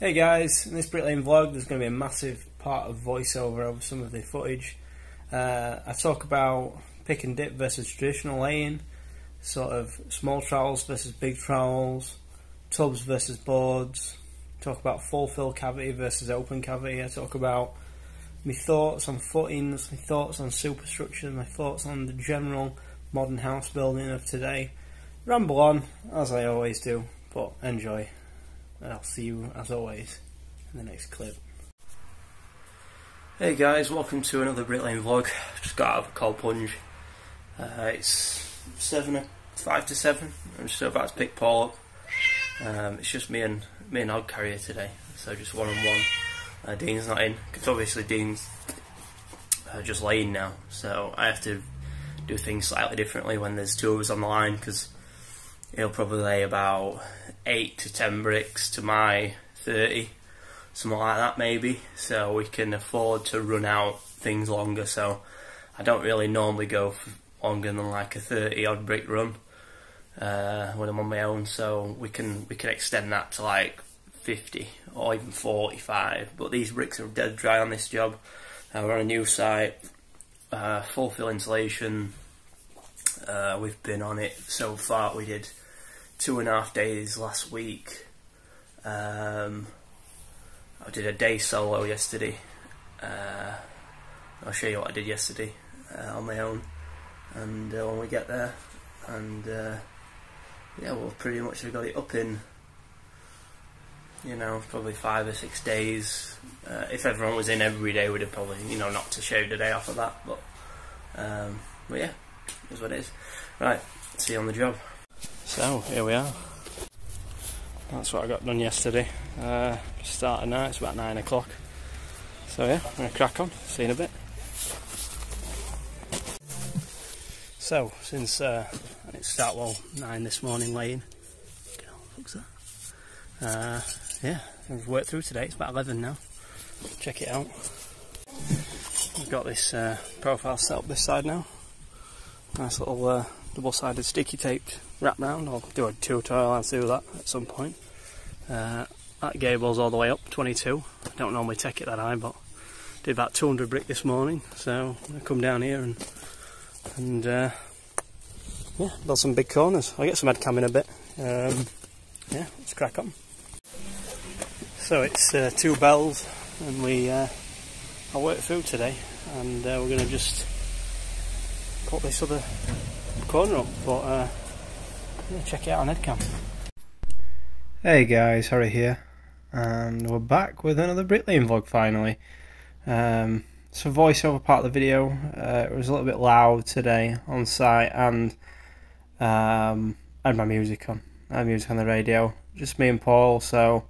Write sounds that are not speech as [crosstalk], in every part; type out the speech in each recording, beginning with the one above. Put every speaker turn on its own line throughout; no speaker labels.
Hey guys, in this bricklaying vlog there's going to be a massive part of voiceover over some of the footage. Uh, I talk about pick and dip versus traditional laying, sort of small trowels versus big trowels, tubs versus boards, talk about full fill cavity versus open cavity, I talk about my thoughts on footings, my thoughts on superstructure, my thoughts on the general modern house building of today. Ramble on, as I always do, but enjoy and I'll see you as always in the next clip. Hey guys, welcome to another bricklaying vlog. Just got out of a cold plunge. Uh, it's seven, five to seven. I'm just about to pick Paul up. Um, it's just me and me and hod carrier today, so just one on one. Uh, Dean's not in because obviously Dean's uh, just laying now, so I have to do things slightly differently when there's two of us on the line because he'll probably lay about eight to ten bricks to my 30, something like that maybe. So we can afford to run out things longer. So I don't really normally go longer than like a 30 odd brick run uh, when I'm on my own. So we can we can extend that to like 50 or even 45. But these bricks are dead dry on this job. Uh, we're on a new site, uh, full fill insulation. Uh, we've been on it so far. We did two and a half days last week. Um, I did a day solo yesterday. Uh, I'll show you what I did yesterday uh, on my own, and uh, when we get there, and uh, yeah, we'll pretty much have got it up in, you know, probably five or six days. Uh, if everyone was in every day, we'd have probably, you know, not to shave the day off of that. But, um, but yeah, is what it is. Right, see you on the job. So here we are. That's what I got done yesterday. Uh, started now, it's about nine o'clock. So yeah, I'm gonna crack on, see in a bit. So, since uh, I didn't start well nine this morning laying, looks that. Uh, yeah, I've worked through today, it's about 11 now. Check it out. I've got this uh, profile set up this side now. Nice little uh, double-sided sticky tape wrap round. I'll do a tutorial to do that at some point. Uh, that gable's all the way up, 22. I don't normally take it that high, but did about 200 brick this morning, so I come down here and and uh, yeah, build some big corners. I'll get some head cam in a bit. Um, yeah, let's crack on. So it's uh, two bells, and we uh, I worked through today, and uh, we're going to just put this other corner up, but uh, check it out on Headcam. Hey guys, Harry here, and we're back with another Brick vlog finally. Um, so voiceover part of the video, uh, it was a little bit loud today on site, and um, I had my music on. I had music on the radio, just me and Paul. So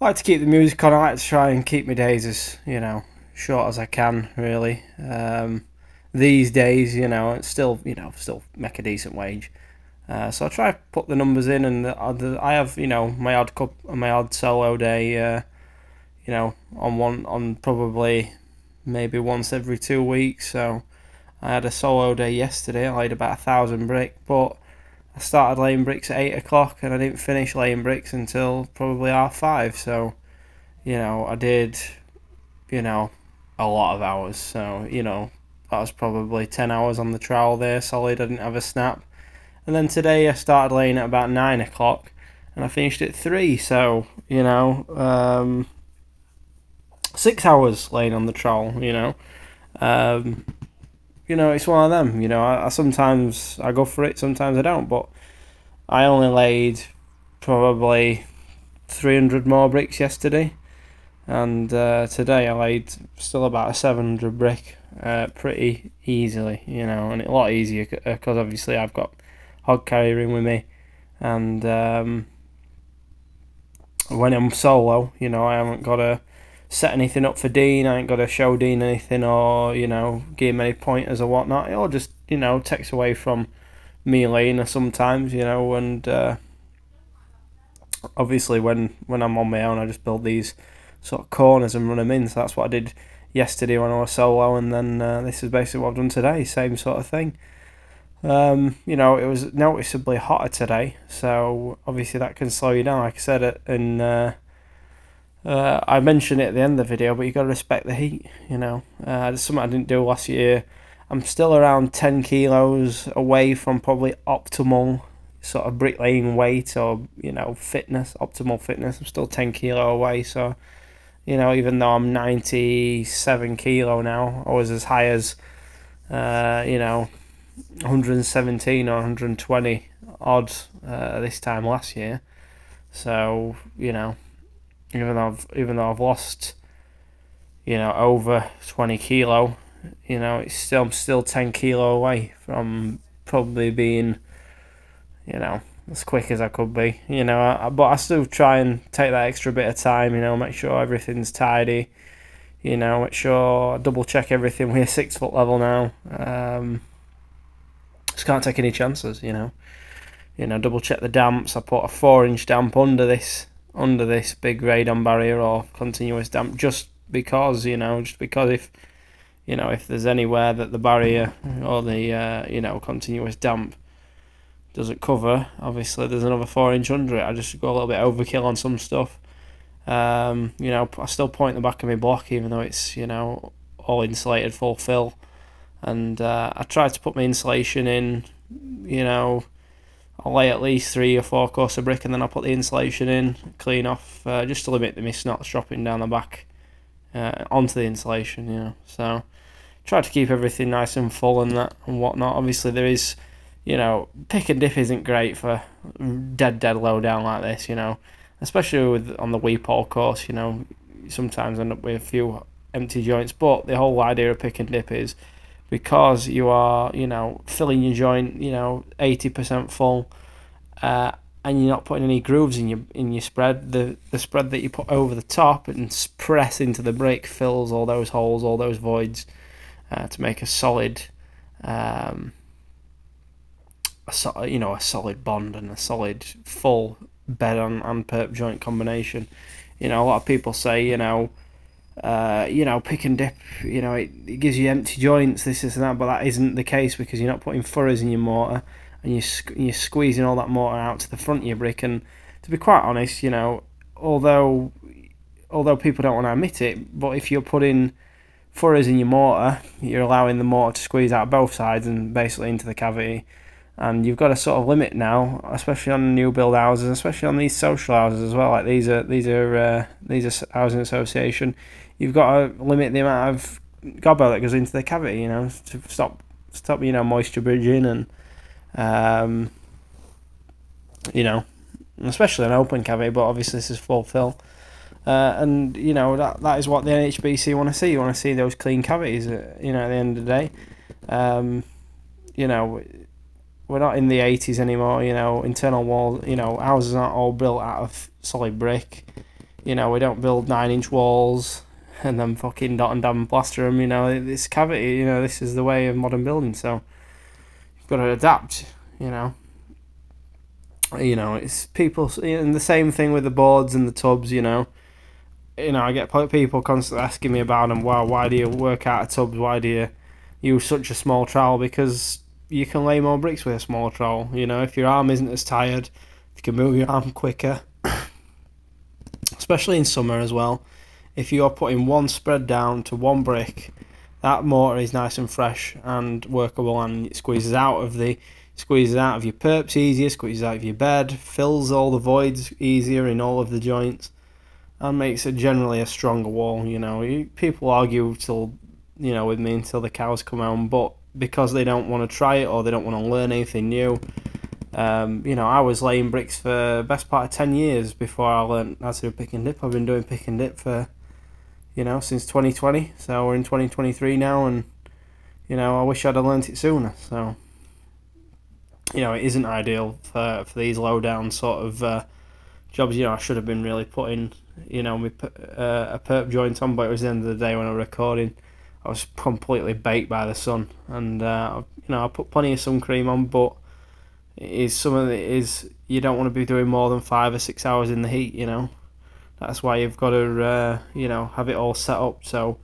I like to keep the music on. I like to try and keep my days as you know short as I can, really. Um, these days, you know, it's still you know still make a decent wage. Uh, so I try to put the numbers in, and I have you know my odd cup, my odd solo day, uh, you know, on one on probably maybe once every two weeks. So I had a solo day yesterday. I laid about a thousand brick, but I started laying bricks at eight o'clock, and I didn't finish laying bricks until probably half five. So, you know, I did, you know, a lot of hours. So you know, that was probably ten hours on the trowel there, solid. I didn't have a snap and then today I started laying at about nine o'clock, and I finished at three. So you know, um, six hours laying on the trowel. You know, um, you know it's one of them. You know, I, I sometimes I go for it, sometimes I don't. But I only laid probably three hundred more bricks yesterday, and uh, today I laid still about a seven hundred brick. Uh, pretty easily, you know, and a lot easier because obviously I've got hod carrying with me, and um, when I'm solo, you know, I haven't got to set anything up for Dean. I ain't got to show Dean anything or you know give him any pointers or whatnot. It all just you know takes away from me and Lena sometimes, you know, and uh, obviously when when I'm on my own, I just build these sort of corners and run them in. So that's what I did yesterday when I was solo, and then uh, this is basically what I've done today. Same sort of thing. Um, you know, it was noticeably hotter today, so obviously that can slow you down. Like I said, in uh, uh, I mentioned it at the end of the video, but you got to respect the heat. You know, uh, it's something I didn't do last year. I'm still around 10 kilos away from probably optimal sort of bricklaying weight or you know fitness, optimal fitness. I'm still 10 kilo away, so you know even though I'm 97 kilo now, I was as high as uh, you know 117 or 120 odd uh, this time last year. So you know even though I've even though I've lost, you know, over twenty kilo, you know, it's still I'm still ten kilo away from probably being, you know, as quick as I could be. You know, I, but I still try and take that extra bit of time. You know, make sure everything's tidy. You know, make sure double check everything. We're six foot level now. Um, just can't take any chances. You know, you know, double check the damps. I put a four inch damp under this under this big radon barrier or continuous damp just because you know just because if you know if there's anywhere that the barrier or the uh, you know continuous damp doesn't cover obviously there's another four inch under it I just go a little bit overkill on some stuff um, you know I still point the back of my block even though it's you know all insulated full fill and uh, I try to put my insulation in you know I'll lay at least three or four course of brick and then I'll put the insulation in, clean off, uh, just to limit the mist not dropping down the back uh, onto the insulation, you know. So try to keep everything nice and full and that and whatnot. Obviously there is, you know, pick and dip isn't great for dead dead low down like this, you know. Especially with on the weep hole course, you know, sometimes end up with a few empty joints. But the whole idea of pick and dip is because you are, you know, filling your joint, you know, 80% full, uh, and you're not putting any grooves in your in your spread. The the spread that you put over the top and press into the brick fills all those holes, all those voids, uh, to make a solid, um, a so, you know, a solid bond and a solid full bed on and perp joint combination. You know, a lot of people say, you know, uh, you know, pick and dip, you know, it, it gives you empty joints, this, this, and that, but that isn't the case because you're not putting furrows in your mortar and you're, you're squeezing all that mortar out to the front of your brick. And to be quite honest, you know, although although people don't want to admit it, but if you're putting furrows in your mortar, you're allowing the mortar to squeeze out both sides and basically into the cavity. And you've got a sort of limit now, especially on new build houses, especially on these social houses as well. Like these are these are uh, these are housing association you've got to limit the amount of gobble that goes into the cavity, you know, to stop stop you know moisture bridging and um, you know, especially an open cavity. But obviously this is full fill. Uh, and you know that that is what the NHBC want to see. You want to see those clean cavities. Uh, you know, at the end of the day, um, you know, we're not in the eighties anymore. You know, internal wall. You know, houses aren't all built out of solid brick. You know, we don't build nine inch walls and then fucking dot and dab and plaster them. You know, this cavity. You know, this is the way of modern building. So you've got to adapt. You know. You know, it's people, and the same thing with the boards and the tubs. You know, you know, I get people constantly asking me about them. Wow, why do you work out of tubs? Why do you use such a small trowel? Because you can lay more bricks with a small trowel. You know, if your arm isn't as tired, you can move your arm quicker. [coughs] Especially in summer as well if you are putting one spread down to one brick, that mortar is nice and fresh and workable and it squeezes out of the squeezes out of your perps easier, squeezes out of your bed, fills all the voids easier in all of the joints and makes it generally a stronger wall, you know. People argue till you know with me until the cows come home, but because they don't want to try it or they don't want to learn anything new, um, you know, I was laying bricks for best part of ten years before I learned how to do pick and dip. I've been doing pick and dip for you know, since 2020. So we're in 2023 now, and you know, I wish I'd have learnt it sooner. So, you know, it isn't ideal for for these low down sort of uh, jobs. You know, I should have been really putting, you know, my, uh, a perp joint on, but it was the end of the day when I was recording. I was completely baked by the sun, and uh, you know, I put plenty of sun cream on, but it is some of it is you don't want to be doing more than five or six hours in the heat. You know, that's why you've got to, uh, you know, have it all set up so,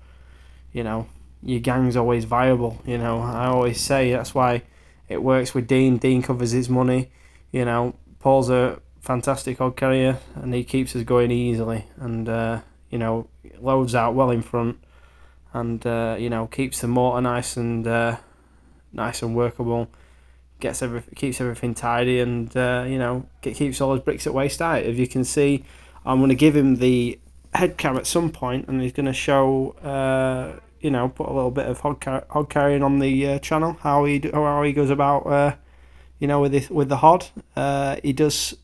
you know, your gang's always viable. You know, I always say that's why it works with Dean. Dean covers his money. You know, Paul's a fantastic hod carrier and he keeps us going easily. And uh, you know, loads out well in front, and uh, you know keeps the mortar nice and uh, nice and workable. Gets every keeps everything tidy, and uh, you know keeps all his bricks at waist height. If you can see, I'm going to give him the head cam at some point, and he's going to show. Uh, you know, put a little bit of hod, car- hod carrying on the uh, channel. How he do, how he goes about, uh, you know, with the with the hod. Uh, he does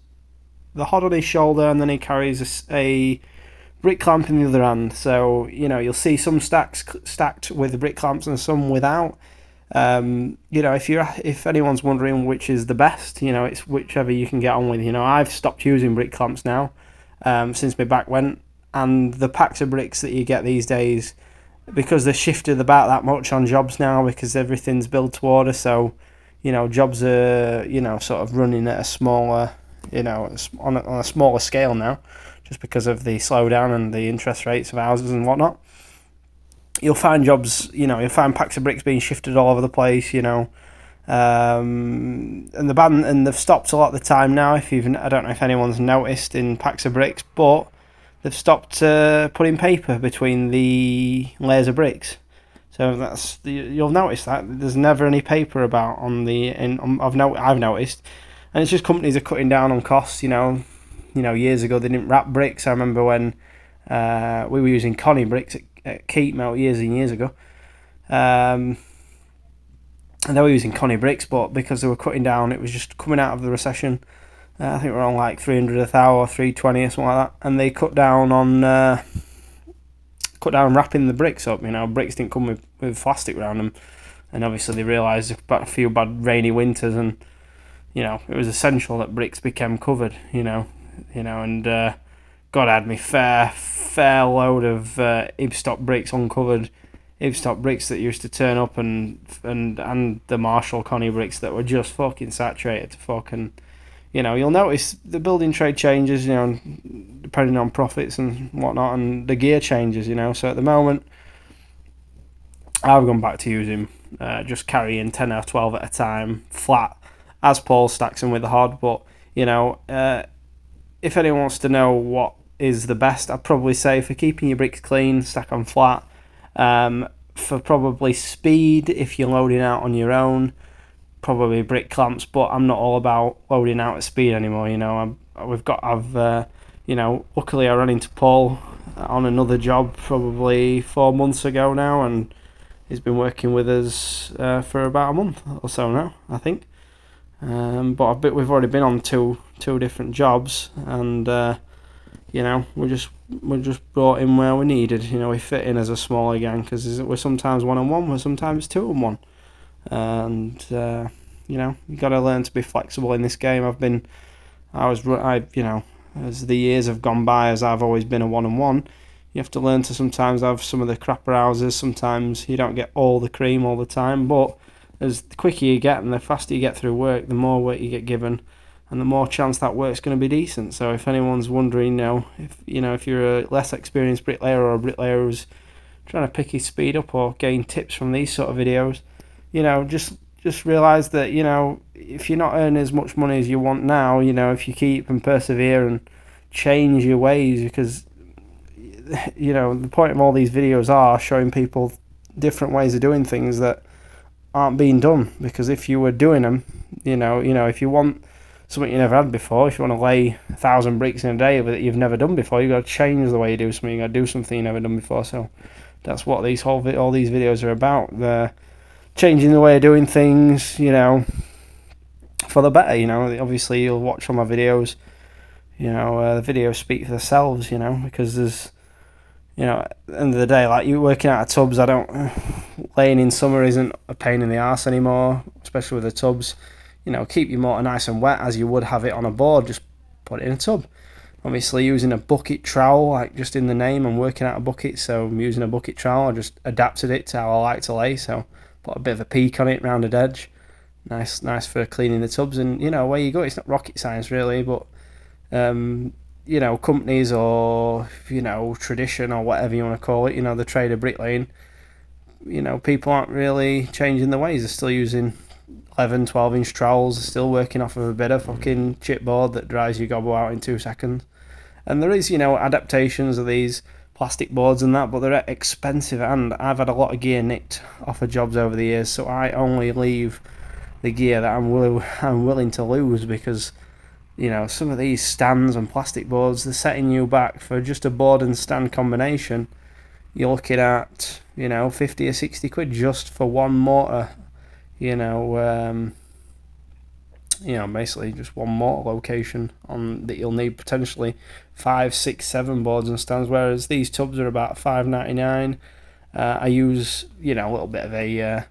the hod on his shoulder, and then he carries a, a brick clamp in the other hand. So you know, you'll see some stacks stacked with brick clamps and some without. Um, you know, if you're if anyone's wondering which is the best, you know, it's whichever you can get on with. You know, I've stopped using brick clamps now um, since my back went, and the packs of bricks that you get these days because they're shifted about that much on jobs now because everything's built to order. So, you know, jobs are you know sort of running at a smaller, you know, on a, on a smaller scale now, just because of the slowdown and the interest rates of houses and whatnot. You'll find jobs, you know, you'll find packs of bricks being shifted all over the place, you know. Um, and the band and they've stopped a lot of the time now. If you've, I don't know if anyone's noticed in packs of bricks, but they've stopped uh, putting paper between the layers of bricks. So that's you'll notice that there's never any paper about on the. In, um, I've no, I've noticed, and it's just companies are cutting down on costs. You know, you know, years ago they didn't wrap bricks. I remember when uh, we were using Connie bricks at, at Keepmoat years and years ago. Um, and they were using Connie bricks, but because they were cutting down, it was just coming out of the recession uh, I think we're on like 300 a thou or 320 or something like that. And they cut down on uh, cut down wrapping the bricks up. You know, bricks didn't come with, with plastic around them. And obviously they realised about a few bad rainy winters and, you know, it was essential that bricks became covered, you know. You know, and uh, God had me fair, fair load of uh, Ibstock bricks uncovered. Ibstock bricks that used to turn up and and and the Marshall Connie bricks that were just fucking saturated to fucking you know, you'll notice the building trade changes, you know, depending on profits and whatnot, and the gear changes, you know. So at the moment, I've gone back to using uh, just carrying 10 or 12 at a time, flat, as Paul stacks them with the hod. But, you know, uh, if anyone wants to know what is the best, I'd probably say for keeping your bricks clean, stack on flat. Um, for probably speed, if you're loading out on your own, probably brick clamps, but I'm not all about loading out at speed anymore. You know, I'm, we've got I've uh, you know, luckily I ran into Paul on another job probably four months ago now, and he's been working with us uh, for about a month or so now, I think. Um, but bit, we've already been on two two different jobs, and uh, you know we just we just brought in where we needed. You know, we fit in as a smaller gang because we're sometimes one on one, we're sometimes two on one and uh, you know you got to learn to be flexible in this game. I've been, I was, I you know, as the years have gone by, as I've always been a one on one. You have to learn to sometimes have some of the crapper houses. Sometimes you don't get all the cream all the time, but as the quicker you get and the faster you get through work, the more work you get given, and the more chance that work's going to be decent. So if anyone's wondering, you know, if you know if you're a less experienced bricklayer or a bricklayer who's trying to pick his speed up or gain tips from these sort of videos, you know, just just realize that you know if you're not earning as much money as you want now, you know, if you keep and persevere and change your ways, because you know the point of all these videos are showing people different ways of doing things that aren't being done. Because if you were doing them, you know, you know, if you want something you never had before, if you want to lay a thousand bricks in a day that you've never done before, you've got to change the way you do something. You've got to do something you've never done before. So that's what these whole all these videos are about. The changing the way of doing things, you know, for the better. You know, obviously you'll watch all my videos. You know, uh, the videos speak for themselves. You know, because there's, you know, at the end of the day, like you working out of tubs, I don't [sighs] laying in summer isn't a pain in the ass anymore, especially with the tubs. You know, keep your motor nice and wet as you would have it on a board. Just put it in a tub. Obviously, using a bucket trowel, like just in the name, I'm working out a bucket, so I'm using a bucket trowel. I just adapted it to how I like to lay. So put a bit of a peak on it, rounded edge. Nice, nice for cleaning the tubs, and you know where you go. It's not rocket science really, but um, you know companies or you know tradition or whatever you want to call it. You know the trade of bricklaying. You know people aren't really changing the ways. They're still using 11, 12 inch trowels. They're still working off of a bit of fucking chipboard that dries your gobble out in two seconds. And there is you know adaptations of these plastic boards and that, but they're expensive, and I've had a lot of gear nicked off of jobs over the years, so I only leave the gear that I'm willing [laughs] I'm willing to lose because you know some of these stands and plastic boards they're setting you back for just a board and stand combination. You're looking at you know fifty or sixty quid just for one motor, you know. Um, you know, basically just one more location on that you'll need potentially five, six, seven boards and stands. Whereas these tubs are about five ninety nine. Uh, I use you know a little bit of a uh,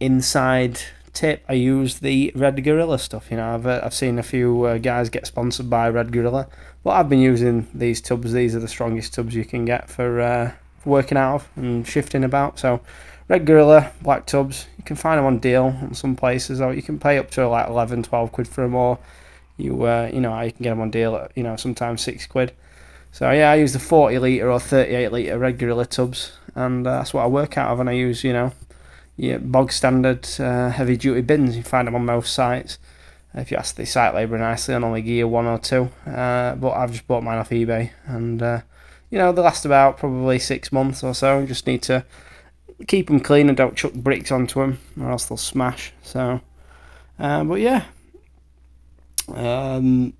inside tip. I use the Red Gorilla stuff. You know, I've uh, I've seen a few uh, guys get sponsored by Red Gorilla, but I've been using these tubs. These are the strongest tubs you can get for uh, working out of and shifting about. So Red Gorilla black tubs. You can find them on deal in some places, or you can pay up to like 11, 12 quid for them, or you uh, you know you can get them on deal at you know sometimes six quid. So yeah, I use the 40 litre or 38 litre Red Gorilla tubs, and uh, that's what I work out of. And I use you know, yeah, bog standard uh, heavy duty bins. You find them on most sites. If you ask the site labourer nicely, on only gear one or two. Uh, but I've just bought mine off eBay, and uh, you know they last about probably six months or so. You just need to keep them clean and don't chuck bricks onto them, or else they'll smash. So, uh, but yeah. Um,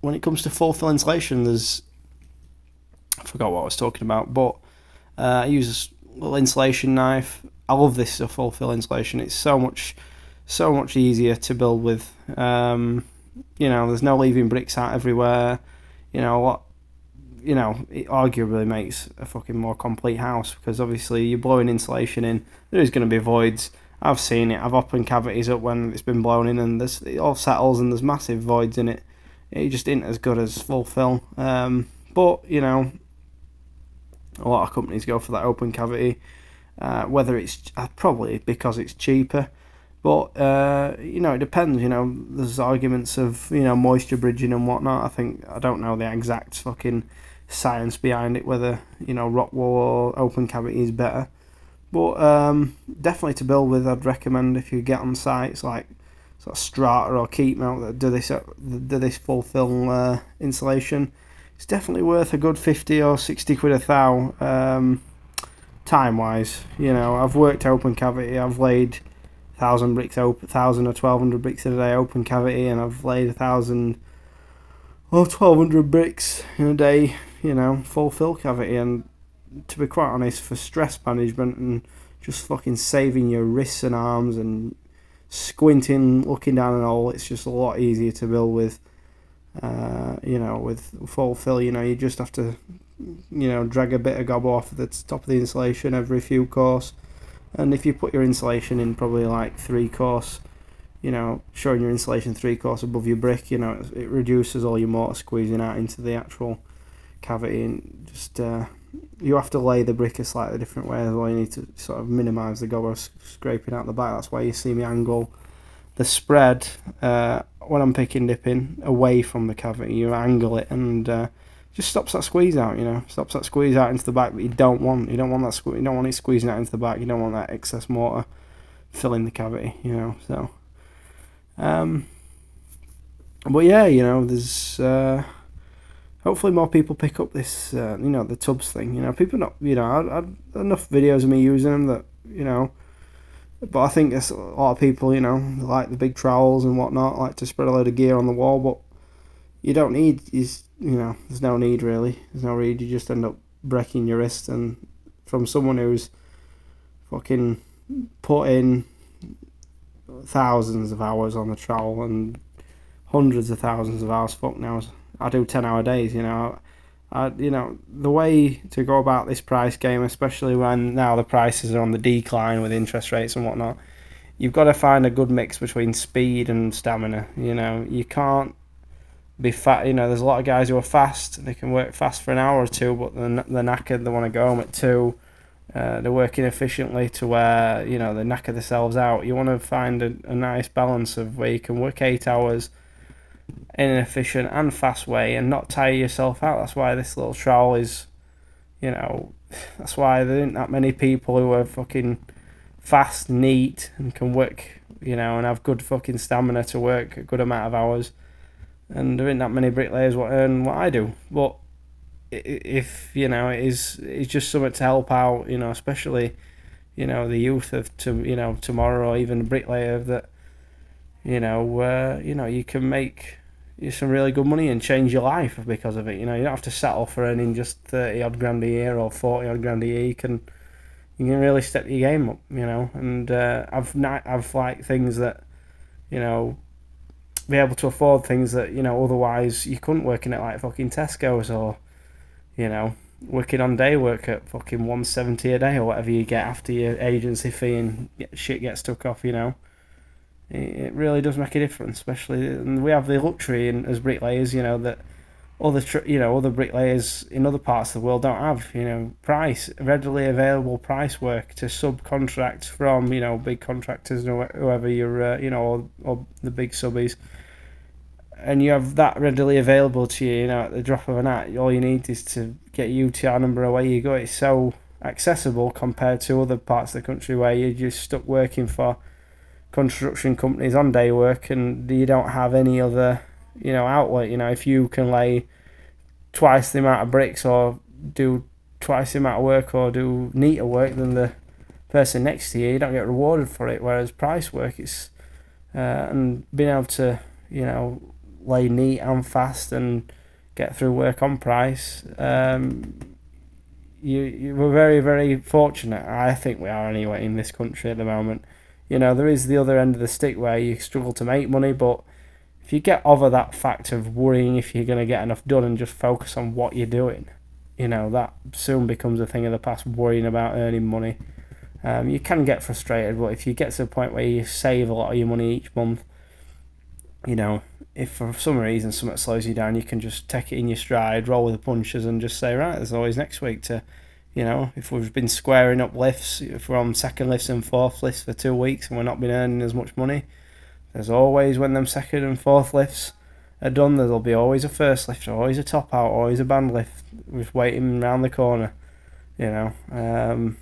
when it comes to full fill insulation, there's I forgot what I was talking about, but uh, I use a little insulation knife. I love this stuff, full fill insulation. It's so much, so much easier to build with. Um, you know, there's no leaving bricks out everywhere. You know, what you know, it arguably makes a fucking more complete house because obviously you're blowing insulation in. There is going to be voids. I've seen it. I've opened cavities up when it's been blown in, and there's it all settles and there's massive voids in it. It just isn't as good as full fill. Um, but you know, a lot of companies go for that open cavity. Uh, whether it's uh, probably because it's cheaper, but uh, you know it depends. You know, there's arguments of you know moisture bridging and whatnot. I think I don't know the exact fucking science behind it, whether you know rock wall or open cavity is better. But um, definitely to build with, I'd recommend if you get on sites like sort of Strata or Keepmoat that do this do this full fill uh, installation. It's definitely worth a good fifty or sixty quid a thou. Um, time wise, you know, I've worked open cavity. I've laid thousand bricks open, thousand or twelve hundred bricks in a day open cavity, and I've laid a thousand or twelve hundred bricks in a day. You know, full fill cavity, and to be quite honest, for stress management and just fucking saving your wrists and arms and squinting, looking down and all, it's just a lot easier to build with. Uh, you know, with full fill, you know, you just have to, you know, drag a bit of gob off the top of the insulation every few course. And if you put your insulation in probably like three course, you know, showing your insulation three course above your brick, you know, it, it reduces all your mortar squeezing out into the actual cavity and just uh, you have to lay the brick a slightly different way as well. You need to sort of minimise the gob scraping out the back. That's why you see me angle the spread uh, when I'm picking dipping away from the cavity. You angle it and uh, just stops that squeeze out. You know, stops that squeeze out into the back that you don't want. You don't want that. You don't want it squeezing out into the back. You don't want that excess mortar filling the cavity. You know, so. Um, but yeah, you know, there's. Uh, hopefully more people pick up this, uh, you know, the tubs thing. You know, people not, you know, I, I, enough videos of me using them that, you know, but I think there's a lot of people, you know, like the big trowels and whatnot, like to spread a load of gear on the wall, but you don't need, is you know, there's no need really. There's no need. You just end up breaking your wrist, and from someone who's fucking put in thousands of hours on the trowel and hundreds of thousands of hours. Fuck now, I do ten hour days. You know, I you know the way to go about this price game, especially when now the prices are on the decline with interest rates and whatnot. You've got to find a good mix between speed and stamina. You know, you can't be fat. You know, there's a lot of guys who are fast. They can work fast for an hour or two, but they're, they're knackered. They want to go home at two. Uh, they're working efficiently to where you know they knacker themselves out. You want to find a, a nice balance of where you can work eight hours in an efficient and fast way and not tire yourself out. That's why this little trowel is, you know, that's why there aren't that many people who are fucking fast, neat, and can work, you know, and have good fucking stamina to work a good amount of hours. And there ain't that many bricklayers what earn what I do. But
if you know it is it's just something to help out, you know, especially you know the youth of to you know tomorrow or even bricklayer that you know uh, you know you can make some really good money and change your life because of it. You know, you don't have to settle for earning just thirty odd grand a year or forty odd grand a year. You can you can really step your game up. You know, and uh, I've not I've like things that you know be able to afford things that you know otherwise you couldn't work in it like fucking Tesco's or you know working on day work at fucking one seventy a day or whatever you get after your agency fee and shit gets took off. You know it really does make a difference, especially and we have the luxury in, as bricklayers, you know, that other you know other bricklayers in other parts of the world don't have, you know, price readily available price work to subcontract from you know big contractors or whoever you're uh, you know or, or the big subbies, and you have that readily available to you, you know, at the drop of an hat. All you need is to get your UTR number away you go. It's so accessible compared to other parts of the country where you're just stuck working for construction companies on day work and you don't have any other you know outlet. You know if you can lay twice the amount of bricks or do twice the amount of work or do neater work than the person next to you you don't get rewarded for it. Whereas price work is uh, and being able to you know lay neat and fast and get through work on price um, you, you were very very fortunate I think we are anyway in this country at the moment you know, there is the other end of the stick where you struggle to make money, but if you get over that fact of worrying if you're going to get enough done and just focus on what you're doing, you know, that soon becomes a thing of the past, worrying about earning money. Um, you can get frustrated, but if you get to the point where you save a lot of your money each month, you know, if for some reason something slows you down, you can just take it in your stride, roll with the punches, and just say, right, there's always next week to you know, if we've been squaring up lifts, on second lifts and fourth lifts for two weeks and we're not been earning as much money, there's always when them second and fourth lifts are done, there'll be always a first lift, always a top out, always a band lift, just waiting around the corner. You know, um,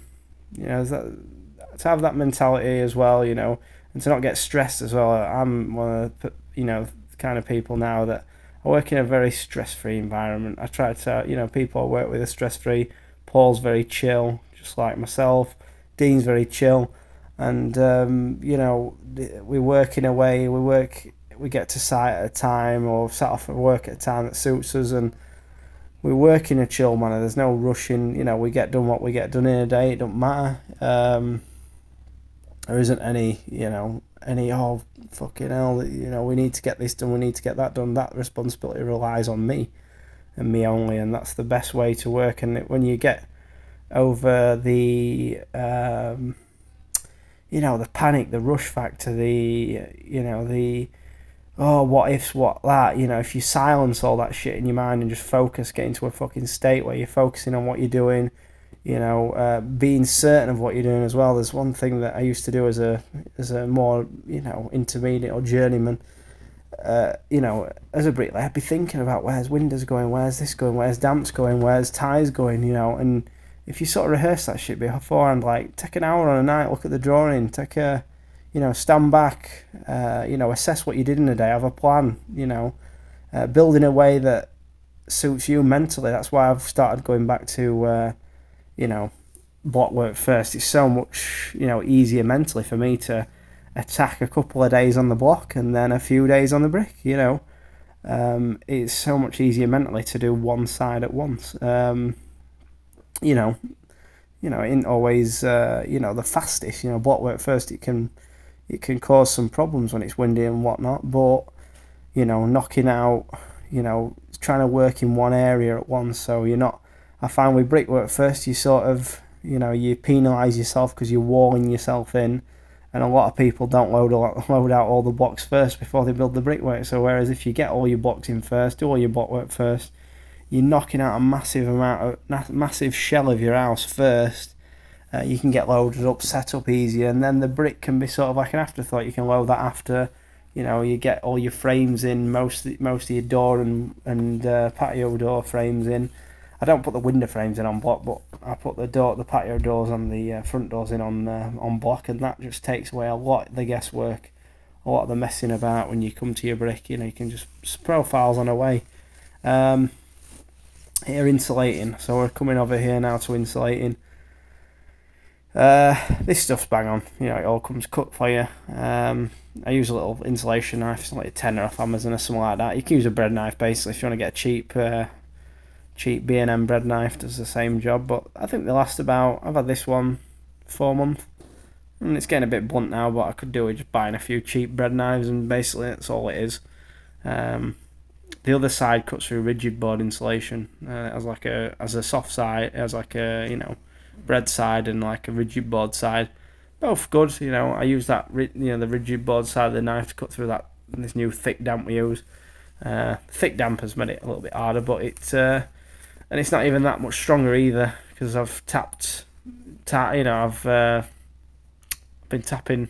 you know, that, to have that mentality as well, you know, and to not get stressed as well. I'm one of the, you know, kind of people now that I work in a very stress-free environment. I try to, you know, people I work with are stress-free Paul's very chill, just like myself. Dean's very chill, and um, you know we work in a way we work we get to site at a time or set off at work at a time that suits us, and we work in a chill manner. There's no rushing. You know, we get done what we get done in a day. It don't matter. Um, there isn't any, you know, any oh fucking hell. You know, we need to get this done. We need to get that done. That responsibility relies on me and me only, and that's the best way to work. And when you get over the, um, you know, the panic, the rush factor, the, you know, the, oh, what ifs, what that, you know, if you silence all that shit in your mind and just focus, get into a fucking state where you're focusing on what you're doing, you know, uh, being certain of what you're doing as well. There's one thing that I used to do as a, as a more, you know, intermediate or journeyman uh, you know, as a bricklayer, I'd be thinking about where's windows going, where's this going, where's damps going, where's ties going, you know, and if you sort of rehearse that shit beforehand, like take an hour on a night, look at the drawing, take a, you know, stand back, uh, you know, assess what you did in a day, have a plan, you know, uh, build in a way that suits you mentally. That's why I've started going back to, uh, you know, block work first. It's so much, you know, easier mentally for me to attack a couple of days on the block and then a few days on the brick. You know, um, it's so much easier mentally to do one side at once. Um, you know, you know, it ain't always uh, you know the fastest. You know, block work first. It can it can cause some problems when it's windy and whatnot. But you know, knocking out, you know, trying to work in one area at once. So you're not. I find with brickwork first, you sort of you know you penalise yourself because you're walling yourself in and a lot of people don't load load out all the blocks first before they build the brickwork. So whereas if you get all your blocks in first, do all your blockwork first, you're knocking out a massive amount of massive shell of your house first. Uh, you can get loaded up, set up easier, and then the brick can be sort of like an afterthought. You can load that after, you know, you get all your frames in, most most of your door and and uh, patio door frames in I don't put the window frames in on block, but I put the door, the patio doors and the uh, front doors in on uh, on block, and that just takes away a lot of the guesswork, a lot of the messing about when you come to your brick. You know, you can just profiles on away. Um, here insulating. So we're coming over here now to insulating. Uh, this stuff's bang on. You know, it all comes cut for you. Um, I use a little insulation knife, it's like a tenner off Amazon or something like that. You can use a bread knife basically if you want to get a cheap, uh, cheap B and M bread knife. Does the same job, but I think they last about. I've had this one four months, and it's getting a bit blunt now. But I could do with just buying a few cheap bread knives, and basically that's all it is. Um, the other side cuts through rigid board insulation uh, as like a as a soft side, as like a you know bread side and like a rigid board side. Both good, you know. I use that, you know, the rigid board side of the knife to cut through that this new thick damp we use. Uh, thick damp has made it a little bit harder, but it's uh, and it's not even that much stronger either because I've tapped, tap, you know, I've uh, been tapping,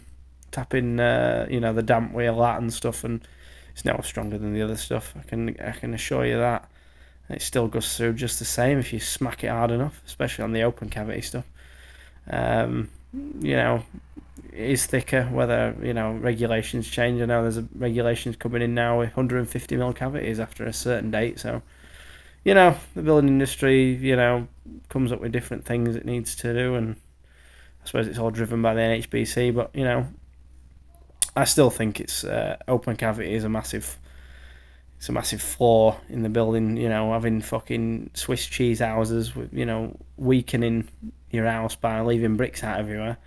tapping, uh, you know, the damp wheel that and stuff, and it's no stronger than the other stuff. I can I can assure you that. It still goes through just the same if you smack it hard enough, especially on the open cavity stuff. Um, you know, it is thicker. Whether you know regulations change, I know there's a, regulations coming in now with 150 mil cavities after a certain date. So, you know, the building industry, you know, comes up with different things it needs to do, and I suppose it's all driven by the NHBC. But you know, I still think it's uh, open cavity is a massive it's a massive flaw in the building. You know, having fucking Swiss cheese houses, with you know, weakening your house by leaving bricks out everywhere.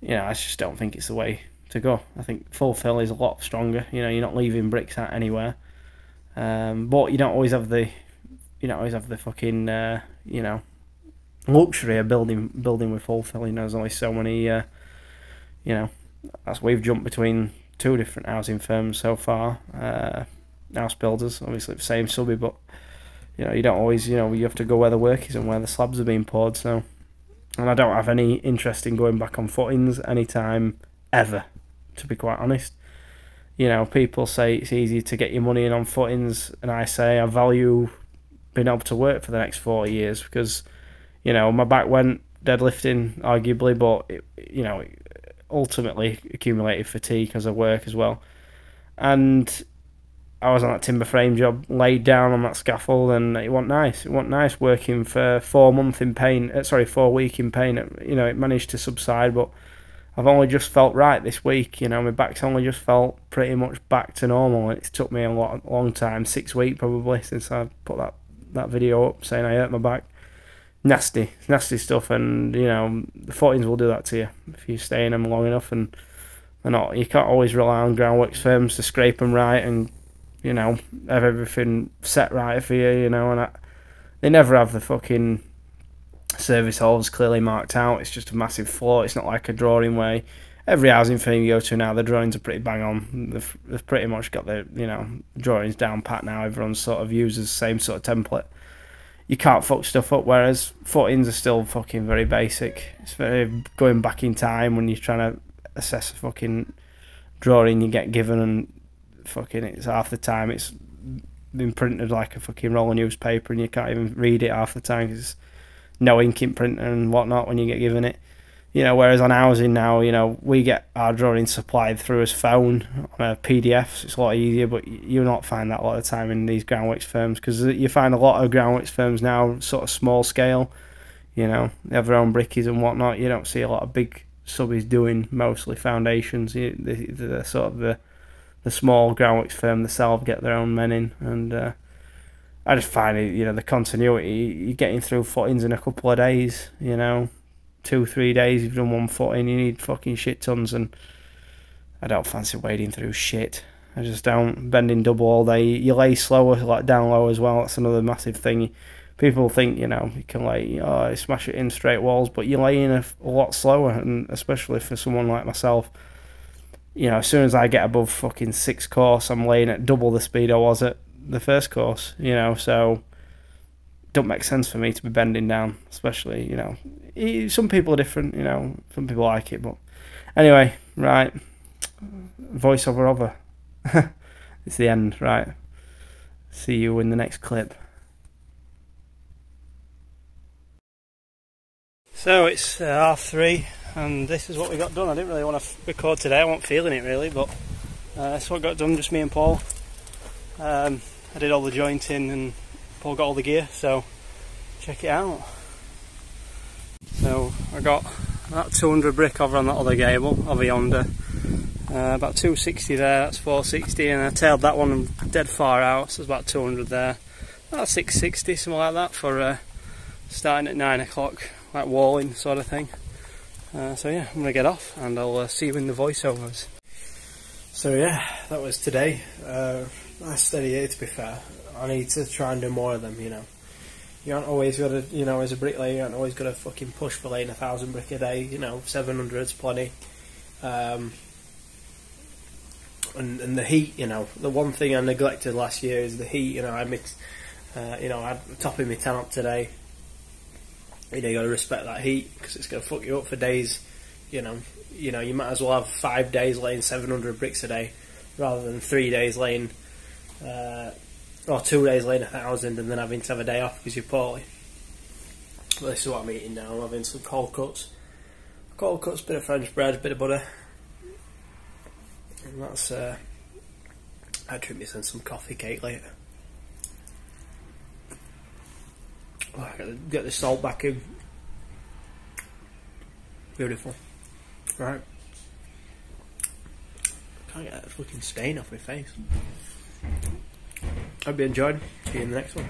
You know, I just don't think it's the way to go. I think full fill is a lot stronger. You know, you're not leaving bricks out anywhere. Um, but you don't always have the, you don't always have the fucking, uh, you know, luxury of building building with full. You know, there's only so many, uh, you know, as we've jumped between two different housing firms so far. Uh, house builders, obviously the same subby, but you know you don't always you know you have to go where the work is and where the slabs are being poured. So, and I don't have any interest in going back on footings anytime ever, to be quite honest. You know, people say it's easy to get your money in on footings, and I say I value being able to work for the next forty years because, you know, my back went deadlifting arguably, but it, you know, ultimately accumulated fatigue as I work as well, and I was on that timber frame job, laid down on that scaffold, and it wasn't nice. It wasn't nice working for four months in pain. Uh, sorry, four week in pain. You know, it managed to subside, but I've only just felt right this week. You know, my back's only just felt pretty much back to normal. It's took me a lot, long time, six weeks probably, since I put that that video up saying I hurt my back. Nasty, nasty stuff, and you know the footings will do that to you if you stay in them long enough, and they're not. You can't always rely on groundworks firms to scrape them right and you know, have everything set right for you, you know, and I, they never have the fucking service holes clearly marked out. It's just a massive floor. It's not like a drawing way. Every housing firm you go to now, the drawings are pretty bang on. They've, they've pretty much got the you know drawings down pat now. Everyone sort of uses the same sort of template. You can't fuck stuff up. Whereas footings are still fucking very basic. It's very going back in time when you're trying to assess a fucking drawing you get given and fucking it's half the time it's been printed like a fucking roll of newspaper and you can't even read it half the time because no ink in printer and whatnot when you get given it. You know, whereas on housing now, you know, we get our drawings supplied through as phone on a PDF. So it's a lot easier, but you'll not find that a lot of time in these groundworks firms because you find a lot of groundworks firms now sort of small scale. You know, they have their own brickies and whatnot. You don't see a lot of big subbies doing mostly foundations. You, the, the sort of the the small groundworks firm themselves get their own men in, and uh, I just find it, you know, the continuity. You're getting through footings in a couple of days, you know, two three days. You've done one footing, you need fucking shit tons, and I don't fancy wading through shit. I just don't bending double all day. You lay slower, like down low as well. That's another massive thing. People think you know you can lay, oh, smash it in straight walls, but you lay in a, a lot slower, and especially for someone like myself you know, as soon as I get above fucking six course, I'm laying at double the speed I was at the first course. You know, so don't make sense for me to be bending down, especially you know, some people are different. You know, some people like it, but anyway, right, voiceover over. [laughs] it's the end, right? See you in the next clip.
So it's uh, half three and this is what we got done. I didn't really want to record today, I wasn't feeling it really, but uh, that's what got done, just me and Paul. Um, I did all the jointing and Paul got all the gear, so check it out. So I got that 200 brick over on that other gable over yonder. Uh, about 260 there, that's 460, and I tailed that one dead far out, so it's about 200 there. About 660, something like that, for uh, starting at 9 o'clock, like walling sort of thing. Uh, so yeah, I'm going to get off, and I'll uh, see you in the voiceovers. So yeah, that was today. Uh, nice steady day to be fair. I need to try and do more of them, you know. You aren't always got to, you know, as a bricklayer, you aren't always got to fucking push for laying a thousand brick a day, you know, 700's plenty. Um, and, and the heat, you know, the one thing I neglected last year is the heat, you know, I mixed, uh, you know, I'm topping my tan up today. You know, you gotta respect that heat because it's gonna fuck you up for days, you know. You know, you might as well have five days laying 700 bricks a day rather than three days laying, uh, or two days laying a thousand and then having to have a day off because you're poorly. But this is what I'm eating now. I'm having some cold cuts. Cold cuts, bit of French bread, bit of butter. And that's, uh, I this and some coffee cake later. Oh, I gotta get the salt back in. Beautiful. Right. Can't get that fucking stain off my face. Hope you enjoyed. See you in the next one.